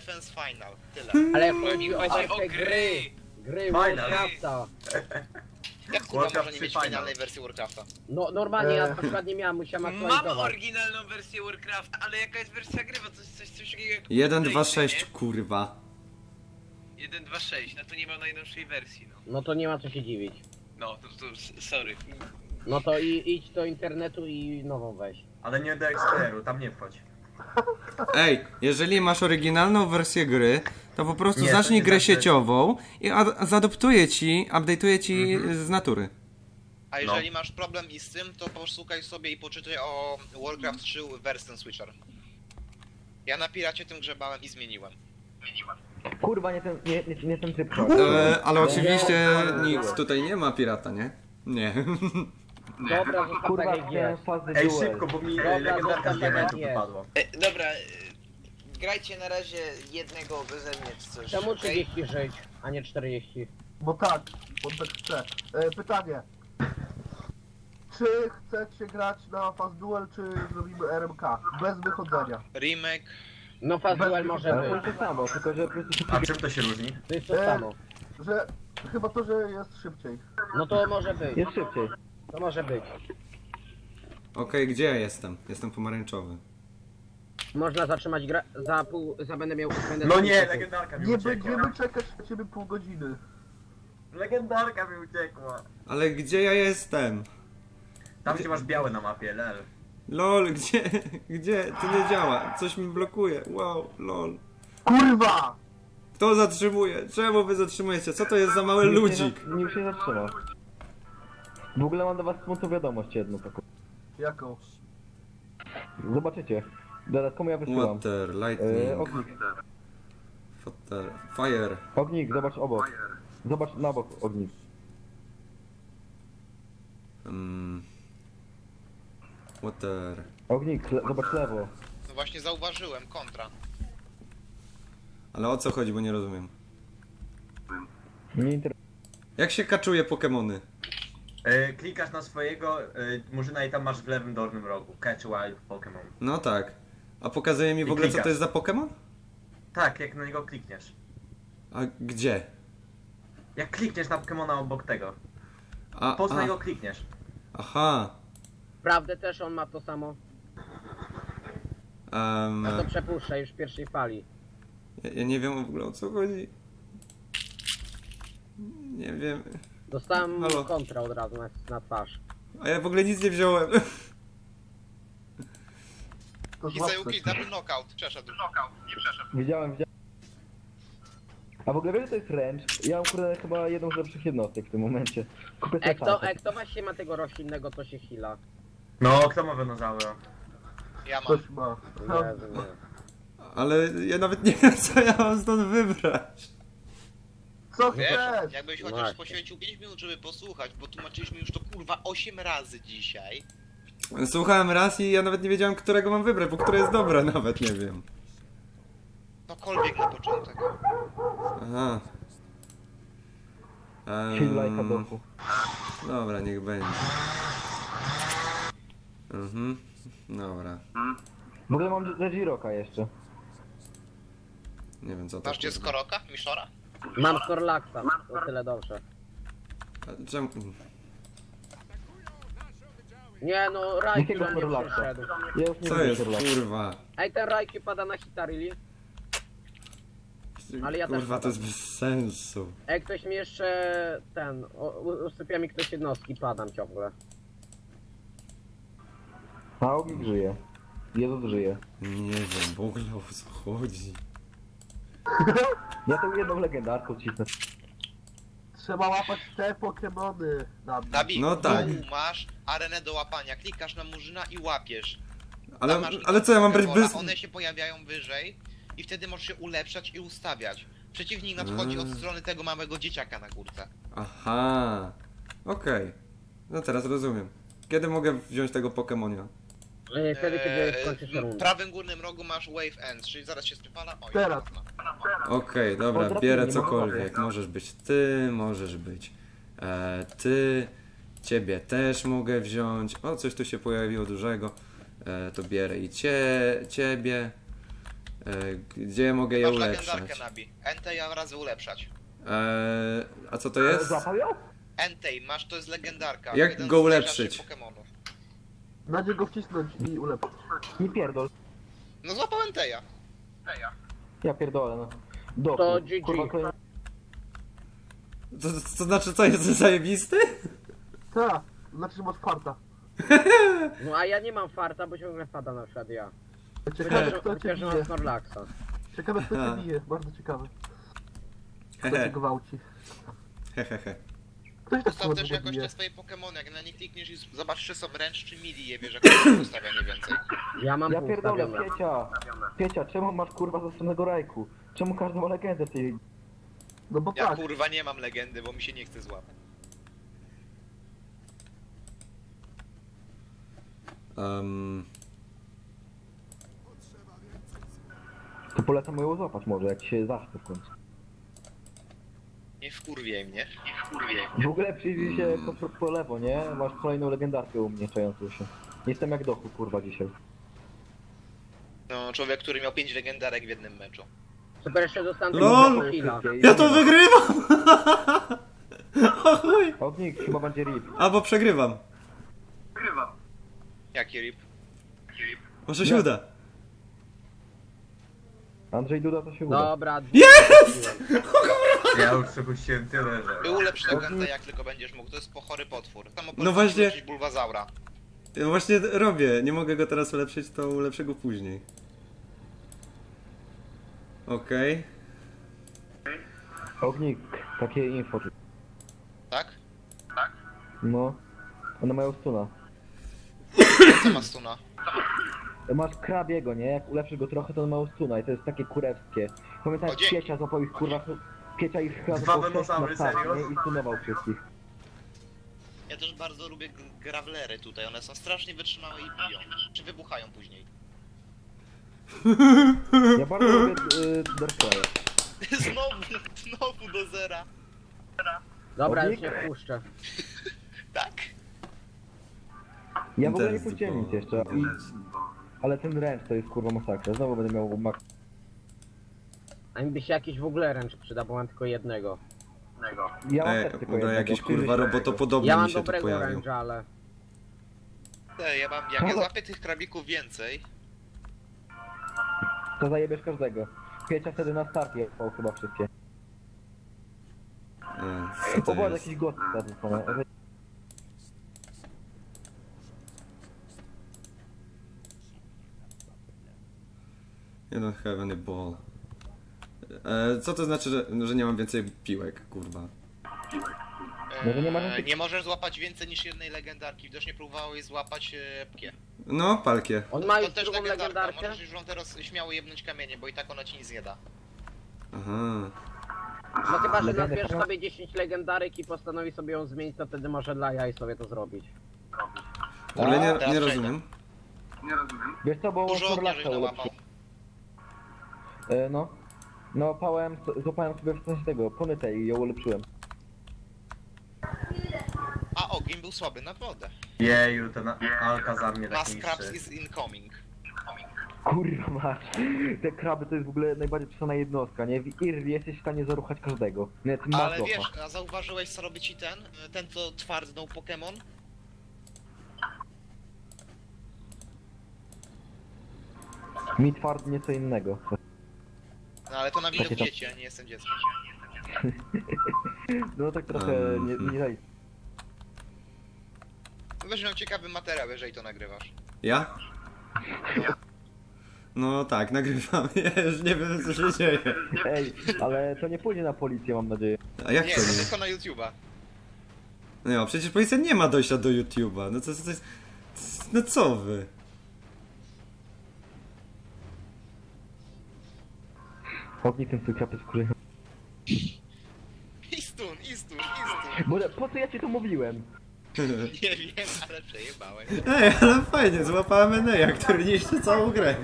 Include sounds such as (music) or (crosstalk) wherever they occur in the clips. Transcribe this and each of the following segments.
Defense Final. Tyle. Ale chodzi o Chodzi o wersję gry. gry. Gry Fajne. Warcrafta. (laughs) Jak kurwa Warcraft może nie 3 mieć Final. finalnej wersji Warcrafta? No normalnie ja Eee. na przykład nie miałem, musiałem Mam aktualizować. oryginalną wersję Warcrafta, ale jaka jest wersja gry? Bo coś, coś, coś takiego jak 1, Update'y, 2, 6, nie? kurwa. 1, 2, 6, no to nie ma najnowszej wersji, no. No to nie ma co się dziwić. No, to, to s- sorry. No to i, idź do internetu i nową weź. Ale nie do XPR-u, tam nie wchodź. Ej, jeżeli masz oryginalną wersję gry, to po prostu Nie, zacznij nie grę znaczy- sieciową i ad- zaadoptuje ci, update'uje ci z natury. A jeżeli masz problem i z tym, to poszukaj sobie i poczytaj o Warcraft 3 Versen Switcher. Ja na piracie tym grzebałem i zmieniłem. Kurwa, nie ten, nie, nie, nie ten typ. E, ale oczywiście nic tutaj nie ma pirata, nie? Nie. (laughs) Dobra, zostaw Kurwa, tak jak jest. fazy Ej, duel. szybko, bo mi Dobra, legendarka z zostaw tak diamentu jak wypadła. E, dobra, e, grajcie na razie jednego beze mnie czy coś. Czemu okej? 30 żyć, a nie 40? Bo tak, bo tak chcę. E, pytanie. Czy chcecie grać na Fast Duel, czy zrobimy RMK? Bez wychodzenia. Remake. No Fast Duel może Ale to być. jest to samo, tylko że po prostu A czym to się różni? To jest to E, samo. Że chyba to, że jest szybciej. No to może być. jest szybciej. To może być. Okej, gdzie ja jestem? Jestem pomarańczowy. Można zatrzymać grę. Za pół. Za będę miał. Będę No nie, legendarka mi Nie uciekła. będziemy czekać na ciebie pół godziny. Legendarka mi uciekła. Ale gdzie ja jestem? Tam gdzie masz białe na mapie, lel. Lol, (laughs) gdzie? Gdzie? To nie działa. Coś mi blokuje. Wow, lol. Kurwa! Kto zatrzymuje? Czemu wy zatrzymujecie? Co to jest za mały ludzik? Nikt się zatrzyma. W ogóle mam do was smutną wiadomość jedną taką. Jaką? Zobaczycie. Zaraz komu ja wysyłam. Water, E, lightning, ognik, water, fire. ognik, zobacz obok. Zobacz na bok ognik. Mm. Water. Ognik, le, zobacz lewo. No właśnie zauważyłem, kontra. Ale o co chodzi, bo nie rozumiem. Nie interesuje. Jak się kaczuje Pokemony? E, klikasz na swojego e, murzyna i tam masz w lewym dolnym rogu. Catch wild Pokémon. No tak. A pokazuje mi w I ogóle co klikasz. to jest za Pokemon? Tak, jak na niego klikniesz. A gdzie? Jak klikniesz na Pokémona obok tego. A, Po co na a, niego klikniesz? aha. Prawdę też on ma to samo. Um, A to przepuszcza już w pierwszej fali. ja, ja nie wiem w ogóle o co chodzi. Nie wiem. Dostałem Halo. kontra od razu na, na twarz. A ja w ogóle nic nie wziąłem. To I złap Sayuki double knockout. Przeszedł. Widziałem, widziałem. A w ogóle wiesz, że to jest wręcz? Ja mam kurde chyba jedną z lepszych jednostek w tym momencie. Kupię sobie Jak to, szansę. jak to właśnie ma tego roślinnego, to się hila. No, kto ma wenozaura? Ja mam. Ktoś ma. Jezu, nie. Ale ja nawet nie wiem co ja mam stąd wybrać. Co Wiesz, chcesz? jakbyś chociaż Właśnie. poświęcił 5 minut, żeby posłuchać, bo tłumaczyliśmy już to kurwa 8 razy dzisiaj. Słuchałem raz i ja nawet nie wiedziałem którego mam wybrać, bo które jest dobre (laughs) nawet nie wiem. Cokolwiek na początek. Aha. Feel like a Em, doku. Dobra, niech będzie. Mhm. Dobra. W ogóle mam Regiroka jeszcze. Nie wiem co to. Masz gdzie skoroka? Miszora? Mam Skorlaxa, to tyle dobrze. A Czemu? Nie no, Jakiego na mnie Snorlaxa? przyszedł. Ja już nie Co lubię jest Sherlocka. kurwa? Ej, ten Raikou pada na Hitarili. Ale ja też Kurwa to jest bez sensu. Ej, ktoś mi jeszcze ten, o- u- usypia mi ktoś jednostki, padam ciągle. A ognik żyje. Jezus żyje. Nie wiem w ogóle o co chodzi. Ja tą jedną legendarką cisnę. Trzeba łapać te Pokemony. Na mnie. Nabi, No tak. tu masz arenę do łapania. Klikasz na murzyna i łapiesz. Ale, Tam masz ale co ja mam brać Pokemola, bez... One się pojawiają wyżej i wtedy możesz się ulepszać i ustawiać. Przeciwnik nadchodzi od strony tego małego dzieciaka na górce. Aha. Okej. No teraz rozumiem. Kiedy mogę wziąć tego Pokemonia? Ej, Wtedy, kiedy Eee, w rundę. prawym górnym rogu masz Wave End, czyli zaraz się spypala. O, Teraz. Okej, dobra, bierę nie cokolwiek. Możesz być ty, możesz być e, ty, ciebie też mogę wziąć. O, coś tu się pojawiło dużego. E, to bierę i cie, ciebie. E, gdzie mogę je Masz ulepszać? legendarkę nabi. Entei razy ulepszać. E, a co to jest? Ją? Entei, masz, to jest legendarka. Jak jeden go z najrzadszych ulepszyć? Pokemonów. Na niego wcisnąć i ulepszyć. Nie pierdol. No złapał Enteja. Ja pierdolę, no. Do, To GG. Kurwa. To, to, to znaczy co, jest zajebisty? Tak, znaczy, że masz farta. (laughs) No a ja nie mam farta, bo ciągle pada na przykład ja. Ciekawe kto cię Chociaż bije. Snorlaxa. Ciekawe kto Ha. cię bije, bardzo ciekawe. Kto cię Hehe, gwałci. hehehe. Ktoś tak też jakoś bije. te swoje Pokemony, jak na nie klikniesz i z- zobaczysz czy są wręcz czy mili je bierze, jak ustawia nie więcej. Ja mam Ja pierdolę, poustawione. Piecia! Piecia, czemu masz kurwa zastrzonego rajku? Czemu każdy ma legendę w tej... No bo Ja tak, kurwa nie mam legendy, bo mi się nie chce złapać. Um, To polecam ją złapać może, jak się zachce w końcu. Nie wkurwiej mnie. W ogóle przyjrzyj się po, po lewo, nie? Masz kolejną legendarkę u mnie czającą się. Jestem jak dochu, kurwa, dzisiaj. No, człowiek, który miał 5 legendarek w jednym meczu. Super, jeszcze dostałem LOL! tego ja to wygrywam! (laughs) o chuj! Ognik chyba będzie rip. Albo przegrywam. Jaki rip? Może się uda. Andrzej Duda to się uda. Dobra, (laughs) Ja (laughs) już przepuściłem tyle, że... Ty ulepsz legendę jak tylko będziesz mógł, to jest pochory potwór. Samo No właśnie- ulepszyć Bulbazaura. Ja właśnie robię, nie mogę go teraz ulepszyć, to ulepszę go później. Okej. Ognik, takie info. Tak? No. One mają stuna. Co ma stuna? Masz krabiego, nie? Jak ulepszysz go trochę, to on ma stuna i to jest takie kurewskie. Pamiętaj, O, dzięki. Złapał ich kurwa... Piecia ich chyba Dwa sześć na serio? I stunował wszystkich. Ja też bardzo lubię g- gravelery tutaj, one są strasznie wytrzymałe i biją. Czy wybuchają później. Ja bardzo lubię y, (laughs) znowu, znowu do zera. dobra, już Ognik? nie wpuszczę. (laughs) Tak? Ja w ogóle nie puściłem nic jeszcze. I... Ale ten ręcz to jest kurwa masakra. Znowu będę miał mak... A mi by się jakiś w ogóle ręcz przyda, bo mam tylko jednego. Ja mam Ej, też tylko uda jednego. jakiś kurwa się. robotopodobny Ja mi mam się tu dobrego pojawił. ręcza, ale... Te, ja mam, jak ja (laughs) złapię tych krabików więcej, To zajebiesz każdego. Piecia wtedy na start jechał chyba wszystkie. E, co O to Boże, jest? jakiś głos zadyskony. You don't have any ball. E, co to znaczy, że, że nie mam więcej piłek, kurwa? No to nie ma e, żadnych- nie możesz złapać więcej niż jednej legendarki. Też nie próbowałeś złapać e, pkie. No, palkie. On ma To już też drugą legendarka, legendarkę? możesz już wam teraz śmiało jebnąć kamienie, bo i tak ona ci nic nie da. Aha. No chyba, że Legendę sobie 10 legendarek i postanowi sobie ją zmienić, to wtedy może dla jaj sobie to zrobić. Ale nie, teraz nie rozumiem. Wiesz co, bo Dużo ognia żeś nałapał. ulepszył. E, no. No, pałem, złapałem sobie w sensie tego, ponytę i ją ulepszyłem. A ogień był słaby na wodę. Jeju, ten Alka za mnie tak Mass Crabs niszczy. is incoming. Kurwa masz. Te kraby to jest w ogóle najbardziej przesana jednostka, nie? W Irwie jesteś w stanie zaruchać każdego. Nawet Ale Mazocha. wiesz, a zauważyłeś co robi ci ten? Ten co twarznął Pokémon? Mi tward nieco innego. No ale to na widok dzieci, a nie jestem dzieckiem. (laughs) No tak trochę Um, nie, nie daj. Weź miał ciekawy materiał, jeżeli to nagrywasz. Ja? No tak, nagrywam. (laughs) Ja już nie wiem co się dzieje. Ej, ale to nie pójdzie na policję, mam nadzieję. A jak Nie, to to nie? tylko na YouTube'a. No przecież policja nie ma dojścia do YouTube'a. No to, to jest... No co wy? Ognik ten twój krab jest kurwa. Istun, istun, istun. Bo po co ja ci to mówiłem? (laughs) Nie wiem, ale przejebałem. Ej, ale fajnie, złapałem Eneja, który niszczy całą grę.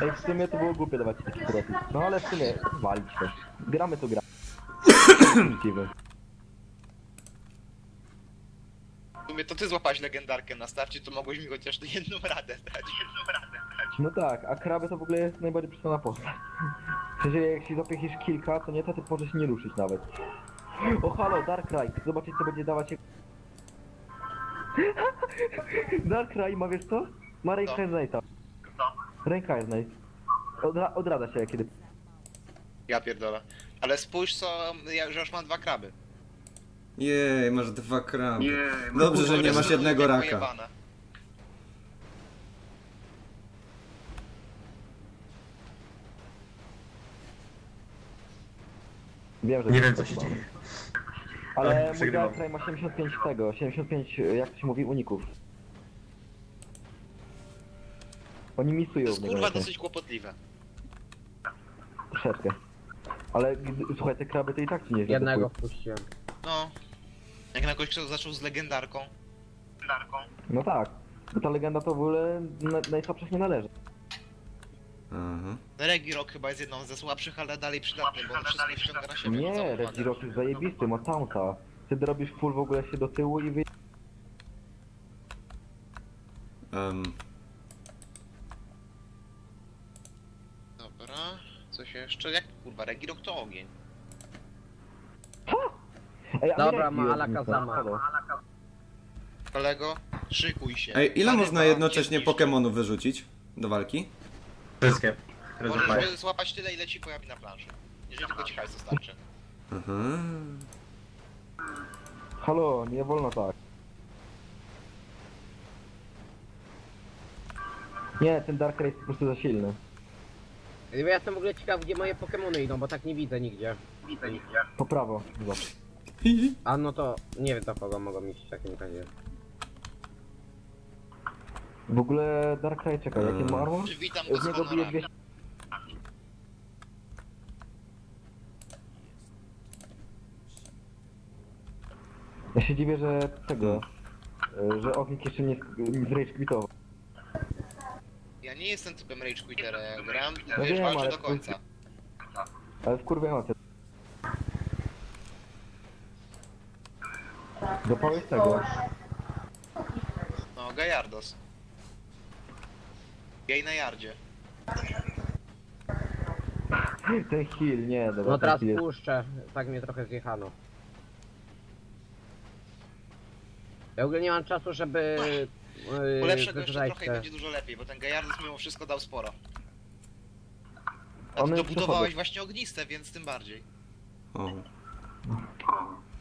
Ej, w sumie to było głupie dawać ci taki profit. No ale w sumie walić to. Gramy to gra. (coughs) Sumie to ty złapałeś legendarkę na starcie, to mogłeś mi chociaż jedną radę dać. No tak, a kraby to w ogóle jest najbardziej przystępna postać. Sensie jak się zapiechisz kilka, to nie, to ty możesz nie ruszyć nawet. O halo, Darkrai, zobaczyć co będzie dawać się... (laughs) Darkrai ma wiesz co? Ma Reincarnate'a. Reincarnate. Odra odrada się kiedy... Ja pierdolę. Ale spójrz co, ja że już mam dwa kraby. Jej, masz dwa kraby. Dobrze, że nie masz jednego raka. pojebane. Wiem, że Nie wiem co się dzieje. Ale mój Przegrywam. Darkrai ma 75 tego, 75 jak to się mówi, uników. Oni To misują jest w niego kurwa jakoś. dosyć kłopotliwe. Troszeczkę. Ale gdy, słuchaj, te kraby to i tak ci nie Jednego wpuściłem. No. Jak na kogoś kto zaczął z legendarką. No tak. Bo ta legenda to w ogóle na, najsłabszych nie należy. Aha. Regirok chyba jest jedną ze słabszych, ale dalej przydatny, bo on wszystko ściąga na siebie. Nie. Regirok jest zajebisty, ma taunta. Wtedy robisz full w ogóle się do tyłu i wy... Um, Dobra. Coś jeszcze? Jak kurwa, Regirok to ogień. Ej, a Dobra, ma halo. Kolego, szykuj się. Ej, ile Zarywa można cię jednocześnie zniszczy. Pokemonów wyrzucić do walki? Wszystkie. Możesz złapać tyle, ile ci pojawi na planszy. Jeżeli tylko ci hajsu starczy. Aha. Halo, nie wolno tak. Nie, ten Darkrai jest po prostu za silny. Ja jestem w ogóle ciekaw, gdzie moje Pokemony idą, bo tak nie widzę nigdzie. Po prawo, zobacz. A no to nie wiem do kogo mogą iść w takim razie. W ogóle Darkrai czeka, jaki ma armor? Witam Z niego bije honorami. 200... Ja się dziwię, że tego, e, że Ognik jeszcze nie, nie zrage quitował. Ja nie jestem typem Rage Quittera, ja gram i No wiesz, wiem, walczę ale do końca. Ale wkurwiające. Zapałeś tego. No, Gajardos. Jej na jardzie. Ten heal, nie, dobra. No ten teraz heal jest- puszczę, tak mnie trochę zjechano. Ja w ogóle nie mam czasu, żeby... Yy, Ulepszę go jeszcze trochę i te- będzie dużo lepiej, bo ten Gajardos mimo wszystko dał sporo. A ty dobudowałeś właśnie ogniste, więc tym bardziej. O.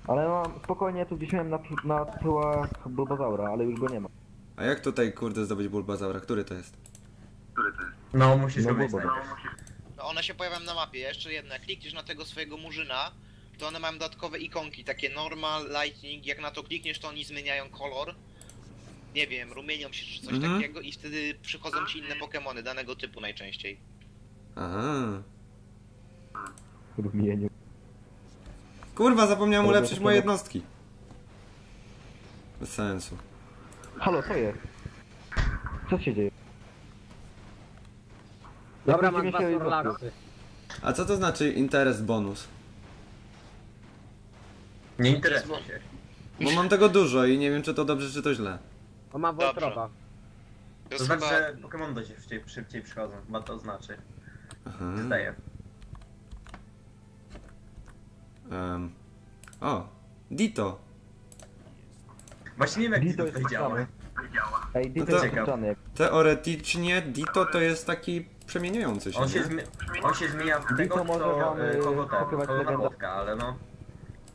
Ale no, spokojnie, tu gdzieś miałem na, na tyłach Bulbazaura, ale już go nie ma. A jak tutaj, kurde, zdobyć Bulbazaura? Który to jest? No musisz No, mieć bo- bo- najpierw. No one się pojawiają na mapie, jeszcze jedna. Jak klikniesz na tego swojego murzyna, to one mają dodatkowe ikonki, takie normal, lightning, jak na to klikniesz, to oni zmieniają kolor. Nie wiem, rumienią się czy coś Mhm. takiego i wtedy przychodzą ci inne Pokemony danego typu najczęściej. Aha. Rumieniu. Kurwa, zapomniałem Dobra, ulepszyć moje jednostki. Bez sensu. Halo, co jest? Co się dzieje? Dobra, mam dwa Sorlaksy. A co to znaczy interest bonus? Nie interesuj się. Bo mam tego dużo i nie wiem, czy to dobrze, czy to źle. O, ma. Voltroba. To znaczy, chyba... że Pokémon do ciebie szybciej, przychodzą. Ma to znaczy. Aha. Zdaję. Em. O, Dito. Właśnie nie wiem jak Dito jest tutaj działa. Ej, Dito to jest puszczany. Teoretycznie Dito to jest taki przemieniający się, On się, nie? zmi on się zmienia w tego, może kto, wam, y, kogo ten, pokrywać kogo legendę. napotka, ale no...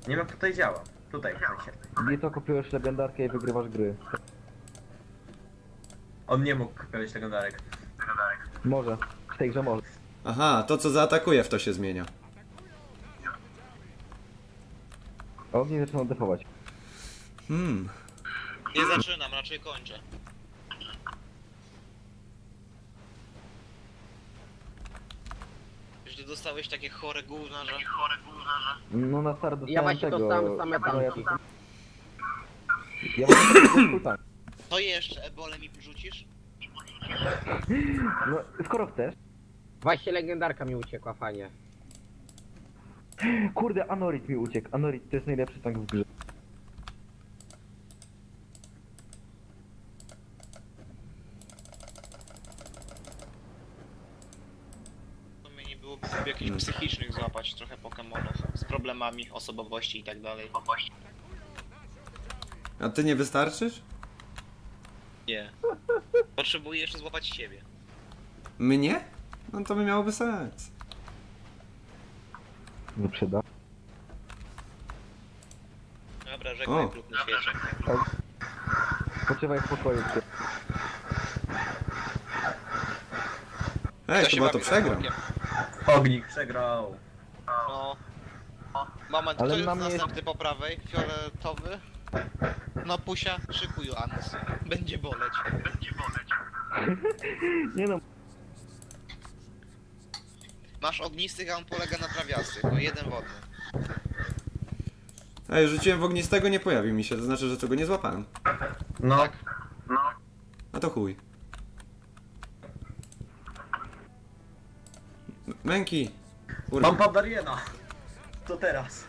Nie wiem jak tutaj działa. Tutaj w sensie. Dito kupujesz legendarkę i wygrywasz gry. On nie mógł kupić legendarek. Może. W tej grze może. Aha, to co zaatakuje w to się zmienia. A ognie zaczyna defować. Hmm. Nie zaczynam, raczej kończę. Jeśli dostałeś takie chore gówna, że... No na start Ja dostałem właśnie tego... dostałem same ja tanki. tu- Ja mam tego tank. To jeszcze ebole mi rzucisz? No, skoro chcesz. Właśnie legendarka mi uciekła, fajnie. Kurde, Anorit mi uciekł. Anorit to jest najlepszy tank w grze. byłoby sobie jakichś psychicznych złapać trochę Pokemonów z problemami osobowości i tak dalej. A ty nie wystarczysz? Nie. Potrzebuję jeszcze złapać siebie. Mnie? No to by miałoby sens. Nie przyda. Dobra, żegnaj O. klub na świecie. Poczywaj w pokoju. Ej, chyba to przegram. Ognik przegrał. No. Moment, Ale kto jest mnie- następny po prawej? Fioletowy? No pusia, szykuj Anus. Będzie boleć. Będzie boleć. (laughs) Nie no, Masz ognistych, a on polega na trawiastych. No jeden wodny. Ej, rzuciłem w ognistego, nie pojawił mi się, to znaczy, że tego nie złapałem. No, Tak. A to chuj. Męki! Kurwa. mam Pandariena. To teraz.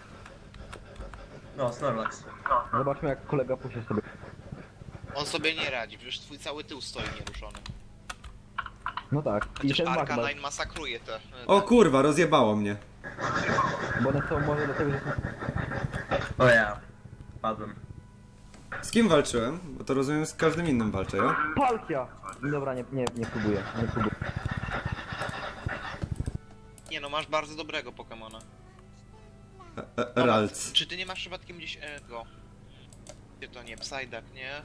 No, Snorlax. zobaczmy jak kolega puści sobie. On sobie nie radzi, przecież twój cały tył stoi nieruszony. No tak. I Chociaż ten magma, Arcanine masakruje te. O kurwa, rozjebało mnie. bo one są może do tego, że są... O ja. Padłem. Z kim walczyłem? Bo to rozumiem z każdym innym walczę, jo? Palkia! Dobra, nie, nie, nie próbuję, nie próbuję. Nie no, masz bardzo dobrego Pokemona. E, e, Ralc. Czy ty nie masz przypadkiem gdzieś Ego? Gdzie to nie, Psyduck, nie?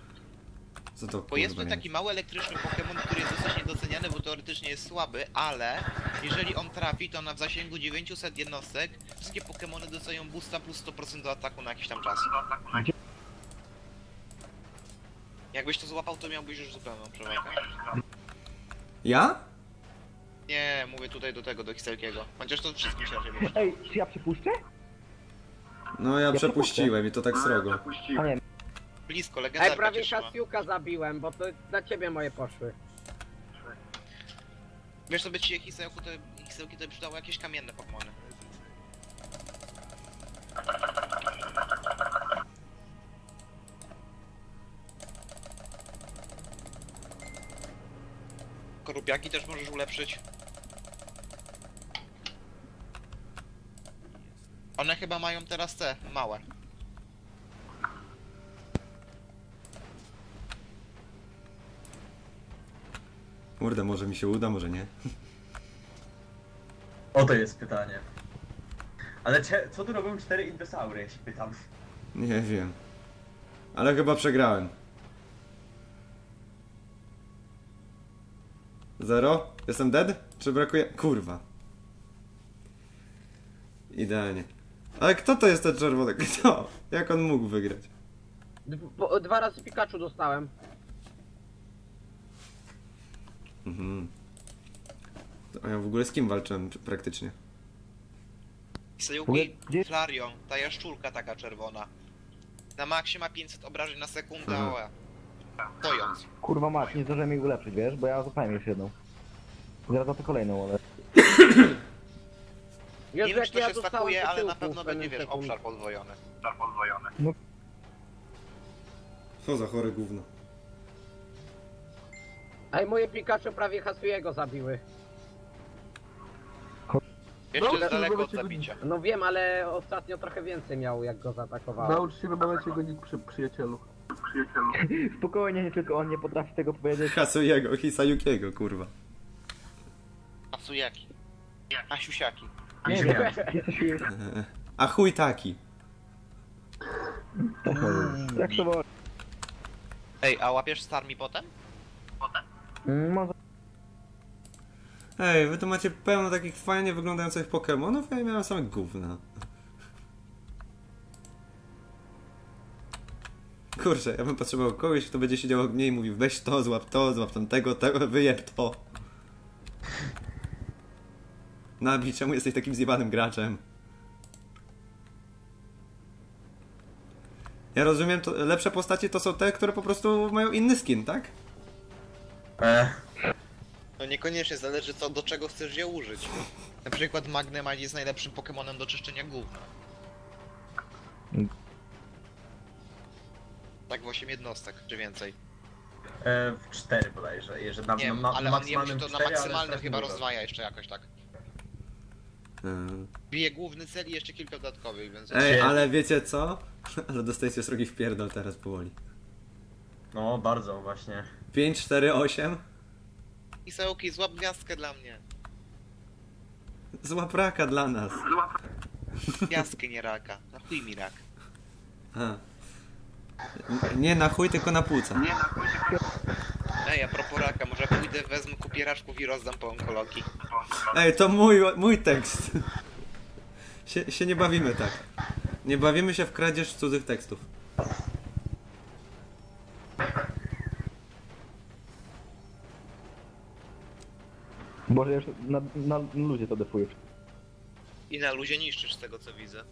Co to Bo jest taki mały elektryczny Pokémon, który jest dosyć niedoceniany, bo teoretycznie jest słaby, ale jeżeli on trafi, to na w zasięgu 900 jednostek wszystkie Pokémony dostają boosta plus 100% do ataku na jakiś tam czas. Jakbyś to złapał, to miałbyś już zupełną przewagę. Ja? Nie, mówię tutaj do tego, do Xelkiego. Chociaż to wszystkim się raczej. Ej, czy ja przypuszczę? No ja Ja przepuściłem i to tak srogo. A nie, Blisko, Ej, legendarka prawie cię zabiłem, bo to dla ciebie moje poszły. Wiesz co by ci Xelku te Xelki to przydało jakieś kamienne Pokémony. Korupiaki też możesz ulepszyć. One chyba mają teraz te małe. Może mi się uda, może nie. O to jest pytanie. Ale cie, co tu robią cztery Indosaury, ja się pytam. Nie wiem. Ale chyba przegrałem. Zero? Jestem dead? Czy brakuje... Kurwa. Idealnie. Ale kto to jest ten czerwony? Kto? Jak on mógł wygrać? Dw- bo- dwa razy Pikachu dostałem. Mhm. To ja w ogóle z kim walczyłem praktycznie? Sayuki, Gdzie- Flareon, ta jaszczurka taka czerwona. Na maksie ma 500 obrażeń na sekundę, Mhm. ale... Stojąc. kurwa mać, nie zdążyłem jej ulepszyć, wiesz, bo ja złapałem już jedną. Zaraz za to kolejną, ale... Nie wiem, czy to ja się stakuje, ale na pewno będzie, wiesz, sekund. obszar podwojony. Co za chore gówno. Ej, moje Pikachu prawie Hasiego zabiły. Jeszcze No, daleko od zabicia. No wiem, ale ostatnio trochę więcej miał, jak go zaatakowałem. Naucz się wymawiać jego nick przy przyjacielu. (laughs) Spokojnie, nie tylko on nie potrafi tego powiedzieć. Hasuyego, Hisayukiego, kurwa. Asujaki. Asiusiaki. Nie wiem, A chuj taki. (laughs) Jak to było? Ej, a łapiesz Starmi potem? Może... Ej, wy tu macie pełno takich fajnie wyglądających Pokemonów, ja miałem same gówna. Kurczę, ja bym potrzebował kogoś, kto będzie siedział mnie i mówił weź to, złap to, złap tamtego, tego, wyjeb to. Nabi, czemu jesteś takim zjebanym graczem? Ja rozumiem, to lepsze postacie to są te, które po prostu mają inny skin, tak? E, No niekoniecznie, zależy co, do czego chcesz je użyć. Na przykład Magnemite jest najlepszym Pokemonem do czyszczenia gówna. Tak w 8 jednostek, czy więcej. e, w cztery bodajże, jeżeli na, Nie, na, na ale on musi maksymalnym to na cztery, ale maksymalnym strasznie chyba dużo. rozdwaja jeszcze jakoś tak. Yy. Bije główny cel i jeszcze kilka dodatkowych, więc... Ej, ale wiecie co? (laughs) Ale dostajecie srogi wpierdol teraz powoli. No, bardzo właśnie. 5, 4, 8. Isełki, złap gwiazdkę dla mnie. Zła praka dla nas. Gwiazdkę, nie raka. Na chuj mi rak. A. Nie na chuj, tylko na płuca. Ej, a propos raka, może pójdę, wezmę kupię raczków i rozdam po onkologii. Ej, to mój, mój tekst. Sie, się nie bawimy tak. Nie bawimy się w kradzież cudzych tekstów. Boże, już na, na, ludzie to defujesz. I na luzie niszczysz z tego co widzę.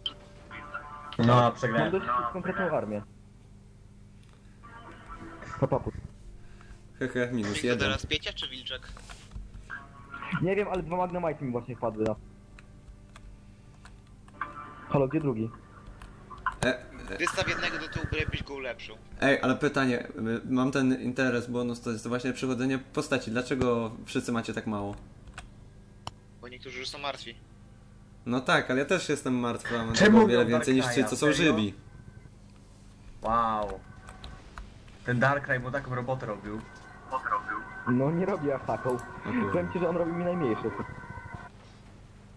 No, Mam przegrałem. dość konkretną armię. Papapu. Hehe, minus Czyli to jeden. teraz Piecia czy Wilczek? Nie wiem, ale dwa Magnemite mi właśnie wpadły na... Halo, gdzie drugi? E, Wystaw jednego do tyłu, byś go ulepszył. ej, ale pytanie. y, Mam ten interes bonus, to jest właśnie przychodzenie postaci. Dlaczego wszyscy macie tak mało? Niektórzy już są martwi. No tak, ale ja też jestem martwy, a mam Czemu o wiele więcej niż ci, co są Serio? żywi. Wow. Ten Darkrai mu taką robotę robił. No nie robię aż taką. Powiem ci, że on robi mi najmniejsze.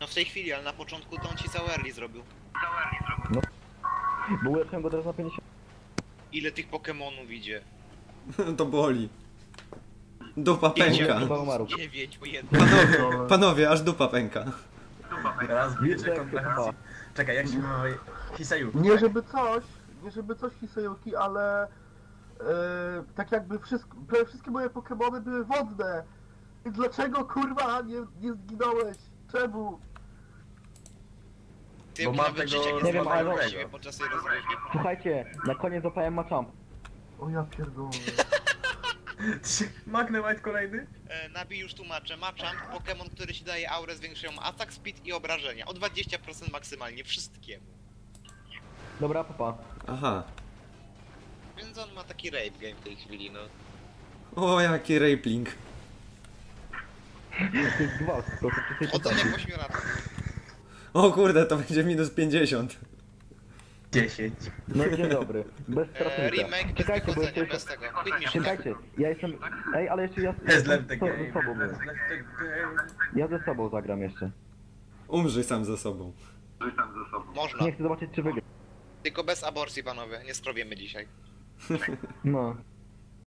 No w tej chwili, ale na początku to on ci cały early zrobił. Bo ulepszyłem go teraz na 50. Ile tych Pokemonów idzie? (laughs) to boli. Dupa pęka. Chyba umarł. 9 po. Panowie, panowie, aż dupa pęka. Teraz wiecie Wilczek konferencji. chyba. Czekaj, jak się ma Hiseyu? Nie żeby coś, nie żeby coś Hisayuki, ale e, tak jakby wszystko, prawie wszystkie moje Pokemony były wodne. I dlaczego kurwa nie, nie zginąłeś? Czemu? Ty Bo bo ma nawet tego nie wiem, ale-. Słuchajcie, na koniec złapałem Machamp. O ja pierdolę. Magnemite kolejny? E, nabij już tłumaczę. Machamp, Pokemon, który ci daje aurę, zwiększają atak, speed i obrażenia. O 20% maksymalnie wszystkiemu. Dobra, papa. Aha. Więc on ma taki rape game w tej chwili, no. O, jaki rapling. To jest gwałt, przecież Od jak 8 lat. O kurde, to będzie minus 50. 10. No dzień dobry. Bez E, remake bez Czekajcie, bo wychodzenia, jeszcze... bez tego. Quick mission. Czekajcie, ja jestem... Ej, ale jeszcze ja, ja Has left the ze game. sobą byłem. Has left the game. Ja ze sobą zagram jeszcze. Umrzyj sam ze sobą. Można. Nie chcę zobaczyć, czy wygra. Tylko bez aborcji, panowie. Nie skrobiemy dzisiaj. No.